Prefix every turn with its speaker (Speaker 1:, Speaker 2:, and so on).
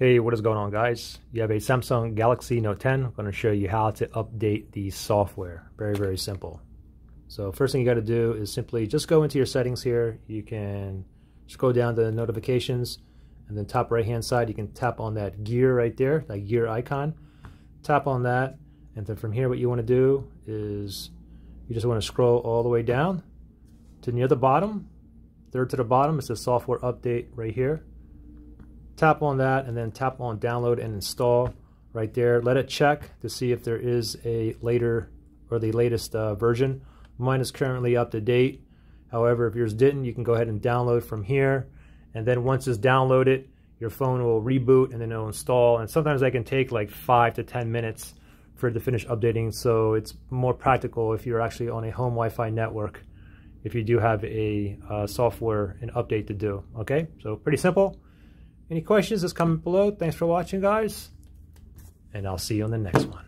Speaker 1: Hey, what is going on guys? You have a Samsung Galaxy Note 10. I'm going to show you how to update the software. Very, very simple. So first thing you got to do is simply just go into your settings here. You can scroll down to notifications and then top right hand side you can tap on that gear right there, that gear icon. Tap on that and then from here what you want to do is you just want to scroll all the way down to near the bottom. Third to the bottom is the software update right here tap on that and then tap on download and install right there. Let it check to see if there is a later or the latest uh, version. Mine is currently up to date. However, if yours didn't, you can go ahead and download from here. And then once it's downloaded, your phone will reboot and then it'll install. And sometimes that can take like five to 10 minutes for it to finish updating. So it's more practical if you're actually on a home Wi-Fi network if you do have a uh, software and update to do. Okay, so pretty simple. Any questions, just comment below. Thanks for watching, guys. And I'll see you on the next one.